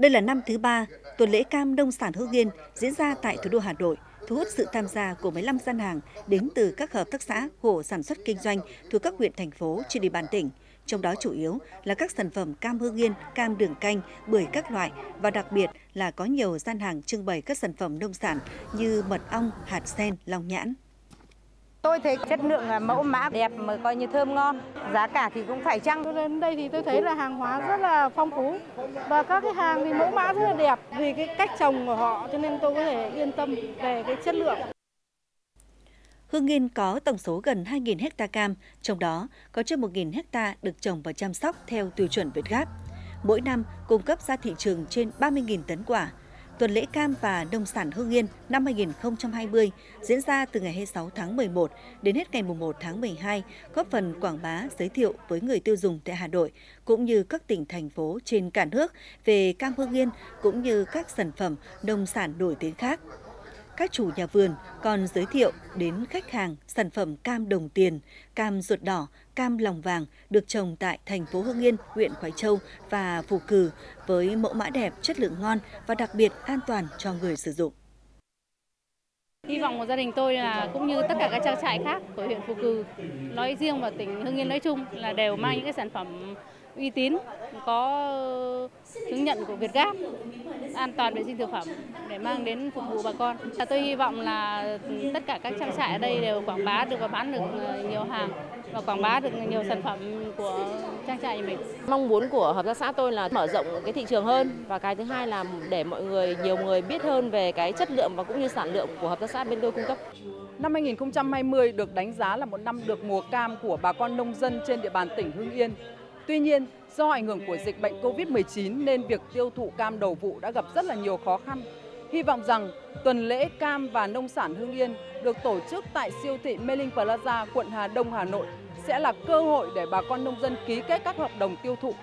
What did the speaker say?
Đây là năm thứ ba tuần lễ cam nông sản hương Yên diễn ra tại thủ đô Hà Nội, thu hút sự tham gia của 15 gian hàng đến từ các hợp tác xã, hộ sản xuất kinh doanh thuộc các huyện thành phố trên địa bàn tỉnh. Trong đó chủ yếu là các sản phẩm cam hương Yên, cam đường canh, bưởi các loại và đặc biệt là có nhiều gian hàng trưng bày các sản phẩm nông sản như mật ong, hạt sen, long nhãn. Tôi thấy chất lượng mẫu mã đẹp mà coi như thơm ngon, giá cả thì cũng phải chăng. Tôi đến đây thì tôi thấy là hàng hóa rất là phong phú và các cái hàng thì mẫu mã rất là đẹp vì cái cách trồng của họ cho nên tôi có thể yên tâm về cái chất lượng. Hương Yên có tổng số gần 2.000 hecta cam, trong đó có trên 1.000 hecta được trồng và chăm sóc theo tiêu chuẩn Việt Gáp. Mỗi năm cung cấp ra thị trường trên 30.000 tấn quả, Tuần lễ cam và nông sản Hưng Yên năm 2020 diễn ra từ ngày 26 tháng 11 đến hết ngày 1 tháng 12, góp phần quảng bá, giới thiệu với người tiêu dùng tại Hà Nội cũng như các tỉnh thành phố trên cả nước về cam Hưng Yên cũng như các sản phẩm nông sản nổi tiếng khác các chủ nhà vườn còn giới thiệu đến khách hàng sản phẩm cam đồng tiền, cam ruột đỏ, cam lòng vàng được trồng tại thành phố Hưng Yên, huyện Khói Châu và Phù Cử với mẫu mã đẹp, chất lượng ngon và đặc biệt an toàn cho người sử dụng. Hy vọng của gia đình tôi là cũng như tất cả các trang trại khác của huyện Phù Cử nói riêng và tỉnh Hưng Yên nói chung là đều mang những cái sản phẩm uy tín, có chứng nhận của Việt Gáp, an toàn vệ sinh thực phẩm để mang đến phục vụ bà con. Tôi hy vọng là tất cả các trang trại ở đây đều quảng bá được và bán được ờ, nhiều hàng và quảng bá được nhiều sản phẩm của trang trại nhà mình. Mong muốn của hợp tác xã tôi là mở rộng cái thị trường hơn và cái thứ hai là để mọi người nhiều người biết hơn về cái chất lượng và cũng như sản lượng của hợp tác xã bên tôi cung cấp. Năm 2020 được đánh giá là một năm được mùa cam của bà con nông dân trên địa bàn tỉnh Hưng Yên. Tuy nhiên, do ảnh hưởng của dịch bệnh Covid-19 nên việc tiêu thụ cam đầu vụ đã gặp rất là nhiều khó khăn. Hy vọng rằng tuần lễ cam và nông sản Hưng Yên được tổ chức tại siêu thị Mê Linh Plaza, quận Hà Đông, Hà Nội sẽ là cơ hội để bà con nông dân ký kết các hợp đồng tiêu thụ